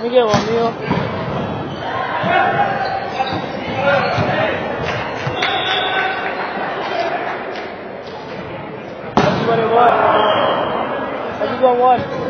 你给我没有？Everyone, watch.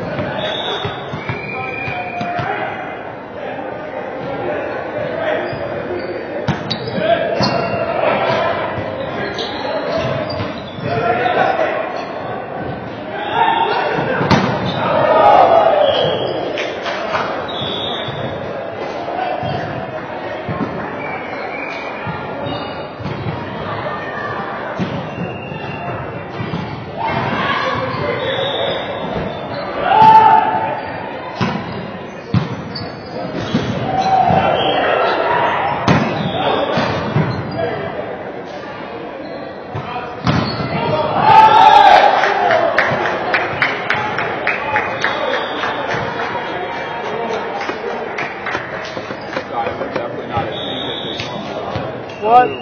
One. You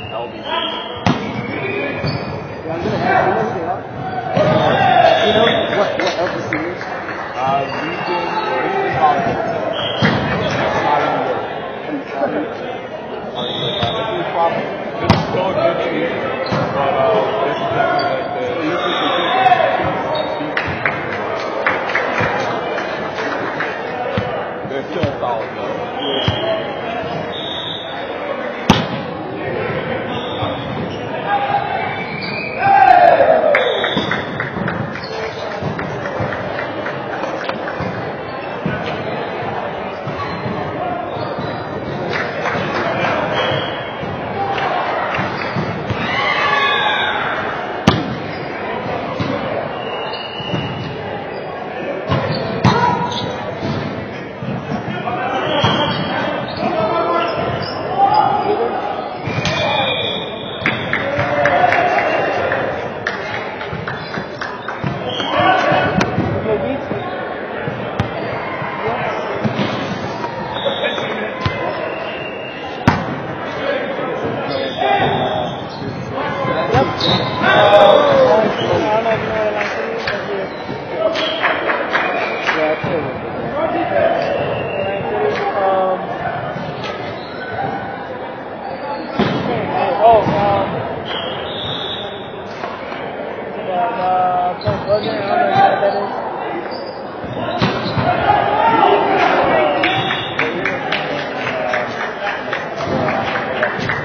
what, what LBC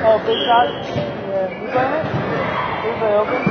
Oh, big shot. Yeah, you got it? Who's open?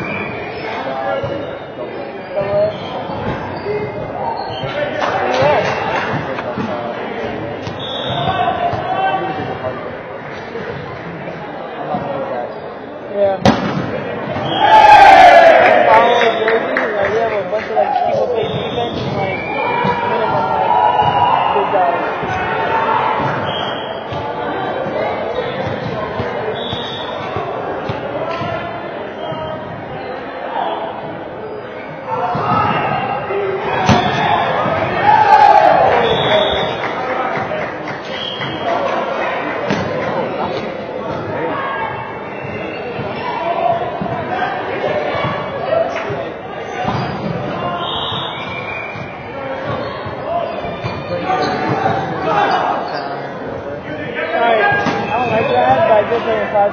playing five.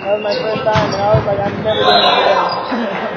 That was my first time, and I was like, I'm never doing that again.